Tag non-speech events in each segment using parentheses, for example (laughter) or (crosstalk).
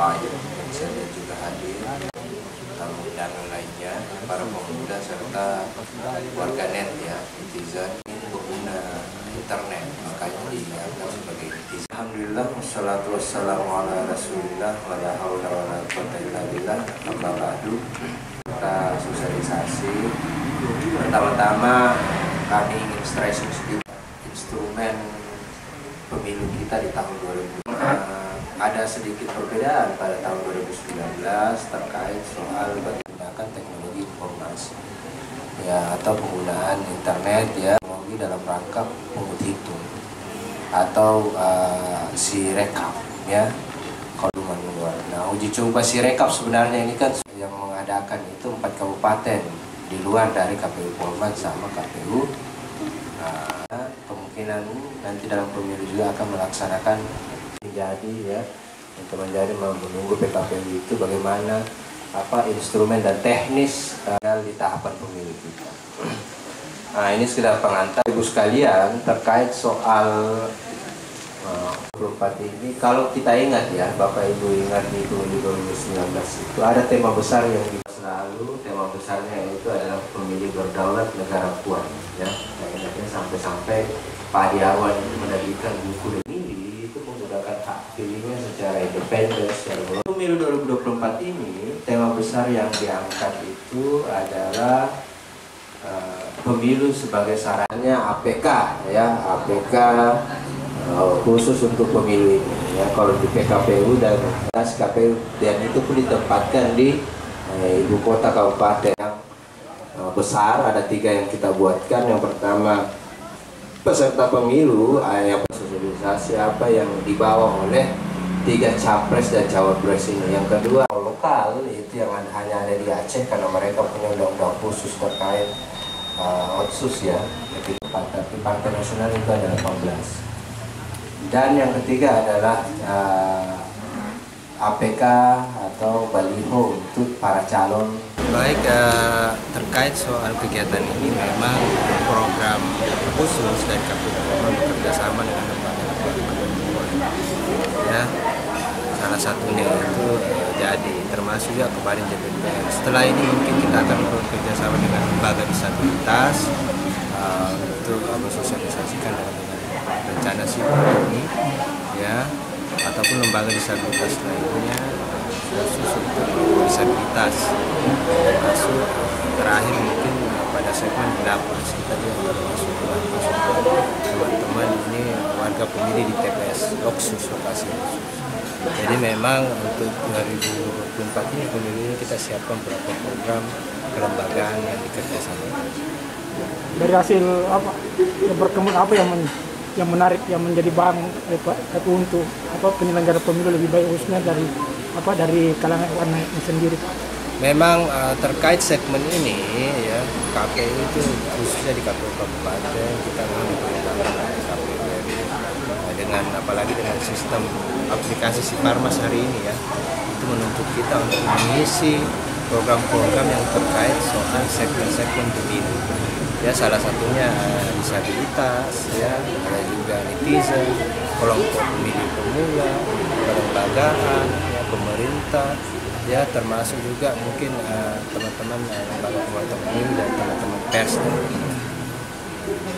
Pak saya juga hadir tamu undangan lainnya para pemuda serta warganet ya netizen pengguna internet. Makanya dianggap sebagai netizen. Alhamdulillah wassalatu wassalamu ala rasulillah wa la hawla wa la quwata illa billah amma ba'du. Kita sosialisasi. Pertama-tama kami ingin stress instrumen pemilu kita di tahun 2000 uh, ada sedikit perbedaan pada tahun 2019 terkait soal menggunakan teknologi informasi. Ya atau penggunaan internet ya teknologi dalam rangka pungut hitung. Atau uh, si rekap ya kalau luar. Nah uji coba si rekap sebenarnya ini kan yang mengadakan itu empat kabupaten. Di luar dari KPU Polman sama KPU Nah, kemungkinan nanti dalam pemilu juga akan melaksanakan menjadi ya untuk menjadi menunggu PKPU itu bagaimana apa instrumen dan teknis uh, di tahapan pemilu kita. (clears throat) Nah ini sekedar pengantar ibu sekalian terkait soal uh, 24 ini. Kalau kita ingat ya Bapak Ibu ingat di pemilu 2019 itu ada tema besar yang selalu tema besarnya itu adalah pemilih berdaulat negara kuat ya. Nah, sampai-sampai Pak Diawan menerbitkan buku pilihnya secara independen secara. Pemilu 2024 ini tema besar yang diangkat itu adalah uh, pemilu sebagai sarannya APK ya APK uh, khusus untuk pemilu ini ya. Kalau di PKPU dan KPU dan itu pun ditempatkan di uh, ibu kota kabupaten yang besar. Ada tiga yang kita buatkan. Yang pertama peserta pemilu ah, yang sosialisasi apa yang dibawa oleh tiga capres dan cawapres ini. Yang kedua lokal itu yang hanya ada di Aceh karena mereka punya undang-undang khusus terkait uh, otsus ya. Tapi partai nasional itu ada 18. Dan yang ketiga adalah uh, APK atau baliho untuk para calon? Baik, eh, terkait soal kegiatan ini memang program khusus dari KPU bekerja sama dengan lembaga-lembaga ya salah satunya itu eh, jadi termasuk juga kemarin JPPR setelah ini mungkin kita akan bekerja sama dengan lembaga disabilitas uh, untuk mensosialisasikan dengan, dengan rencana sipil ini. ya lembaga disabilitas lainnya khusus untuk disabilitas. Termasuk terakhir mungkin pada segmen 8 kita juga termasuk teman-teman ini warga pemilih di TPS Loksus lokasi jadi memang untuk 2024 ini pemilu ini kita siapkan beberapa program kelembagaan yang dikerjasamakan. Dari hasil apa? Yang berkembang apa yang yang menarik yang menjadi bahan eh, untuk apa penyelenggara pemilu lebih baik khususnya dari apa dari kalangan warna sendiri. Memang uh, terkait segmen ini ya KPU itu khususnya di KPU Kabupaten kita dengan apalagi dengan sistem aplikasi Siparmas hari ini ya itu menuntut kita untuk mengisi program-program yang terkait soal segmen-segmen pemilu ya salah satunya uh, disabilitas ya. Ada juga netizen kelompok pemilih pemula kelembagaan pemerintah. Ya termasuk juga mungkin eh, teman-teman uh, lembaga pemantau pemilu dan teman-teman pers.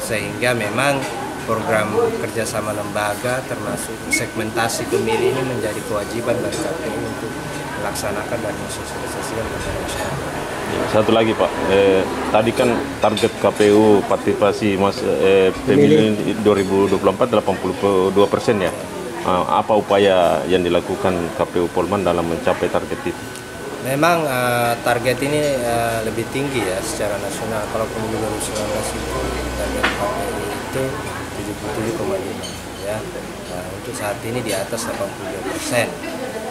Sehingga memang program kerjasama lembaga termasuk segmentasi pemilih ini menjadi kewajiban dari KPU untuk melaksanakan dan mensosialisasikan Satu lagi Pak, eh, tadi kan target KPU partisipasi mas eh, pemilu 2024 82 persen ya. Uh, apa upaya yang dilakukan KPU Polman dalam mencapai target itu? Memang uh, target ini uh, lebih tinggi ya secara nasional. Kalau pemilu 2019 itu target KPU itu 77,5 ya. Nah, untuk saat ini di atas 82 persen.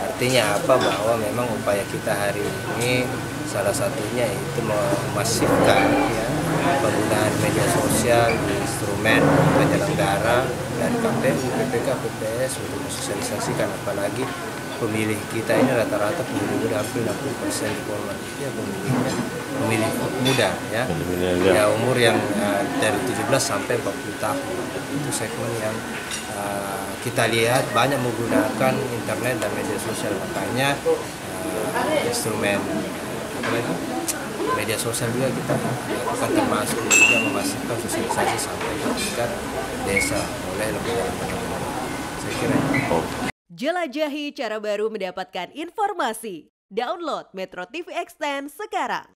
Artinya apa? Bahwa memang upaya kita hari ini salah satunya itu memasifkan ya penggunaan media sosial instrumen penyelenggara dan KPU, PPK, PPS untuk mensosialisasikan. Apalagi pemilih kita ini rata-rata pemilih muda hampir 60 persen ya pemilihnya pemilih muda ya. Ya. ya umur yang uh, dari 17 sampai 40 tahun. Itu segmen yang uh, kita lihat banyak menggunakan internet dan media sosial. Makanya uh, instrumen lagi media sosial juga kita lakukan termasuk juga memastikan sosialisasi sampai ke tingkat desa mulai lembaga-lembaga saya kira itu. Jelajahi cara baru mendapatkan informasi. Download Metro TV Extend sekarang.